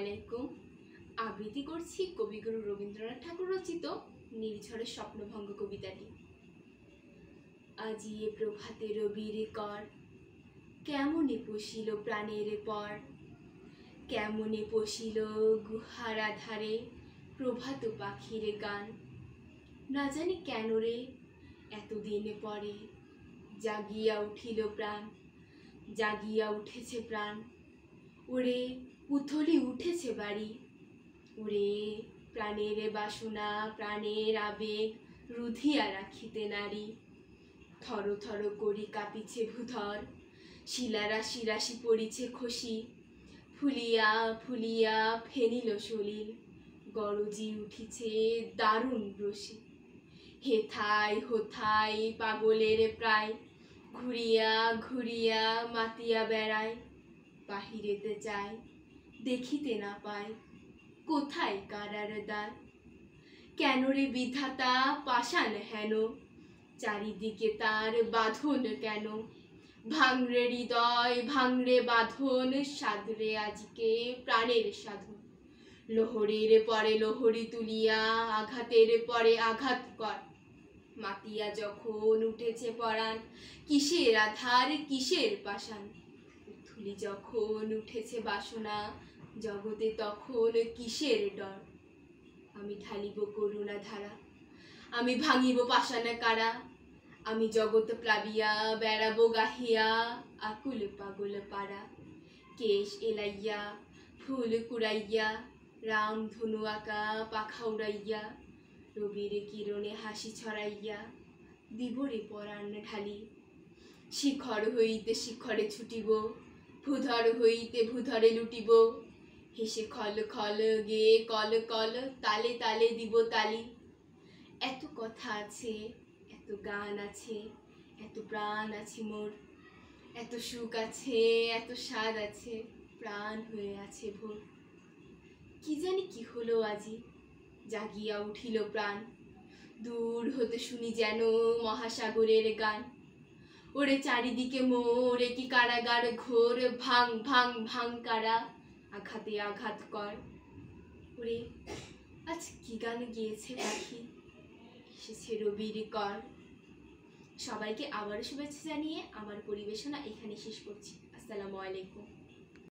আলাইকুম। আবৃত্তি করছি কবিগুরু রবীন্দ্রনাথ ঠাকুর রচিত নির্ঝরের স্বপ্নভঙ্গ কবিতাটি। আজিয়ে প্রভাতে রবির কর, কেমনে পশিল প্রাণের পর? কেমনে পশিল গুহার আধারে প্রভাত পাখির গান? না জানি কেন রে, এতদিন পরে জাগিয়া উঠিল প্রাণ, জাগিয়া উঠেছে প্রাণ। ওরে উথলি উঠেছে বাড়ি। ওরে প্রাণের বাসনা, প্রাণের আবেগ রুধিয়া রাখিতে নারী। থর থর করি কাঁপিছে ভূধর শিলারাশি রাশি পড়িছে খসি। ফুলিয়া ফুলিয়া ফেনিল সলিল, গরজি উঠিছে দারুণ রসি। হেথাই হোথাই পাগলের প্রায়, ঘুরিয়া ঘুরিয়া মাতিয়া বেড়ায়, বাহিরেতে চায় দেখিতে না পায়। কোথায় কারার দ্বার? কেন রে বিধাতা পাষাণ হেন? চারিদিকে তার বাঁধন কেন? ভাঙরে হৃদয়, ভাঙরে বাঁধন, সাদরে আজকে প্রাণের সাধন। লোহরীর পরে লোহরি তুলিয়া, আঘাতের পরে আঘাত কর। মাতিয়া যখন উঠেছে পরাণ, কিসের আধার, কিসের পাষাণ? উথুলি যখন উঠেছে বাসনা, জগতে তখন কিসের ডর? আমি ঢালিব করুণা ধারা আমি ভাঙিব পাষাণা কারা, আমি জগৎ প্লাবিয়া, বেড়াবো গাহিয়া আকুল পাগল পাড়া। কেশ এলাইয়া, ফুল কুড়াইয়া, রাম ধনু আঁকা, পাখা উড়াইয়া, রবির কিরণে হাসি ছড়াইয়া দিবরে পরাণ ঢালি। শিখর হইতে শিখরে ছুটিব ভূধর হইতে ভূধরে লুটিব। হেসে খল খল গে, কল কল, তালে তালে দিব তালি। এত কথা আছে, এত গান আছে, এত প্রাণ আছে মোর। এত সুখ আছে, এত স্বাদ আছে, প্রাণ হয়ে আছে ভোর। কি জানি কি হলো আজি, জাগিয়া উঠিল প্রাণ। দূর হতে শুনি যেন মহাসাগরের গান। ওরে চারিদিকে মোরে কি কারাগার ঘোর? ভাং ভাং ভাং কারা? আঘাতে আঘাত কর। ওরে, আজ কি গান গিয়েছে পাখি এসেছে রবির কর। সবাইকে আবারও শুভেচ্ছা জানিয়ে আমার পরিবেশনা এখানে শেষ করছি। আসসালামু আলাইকুম।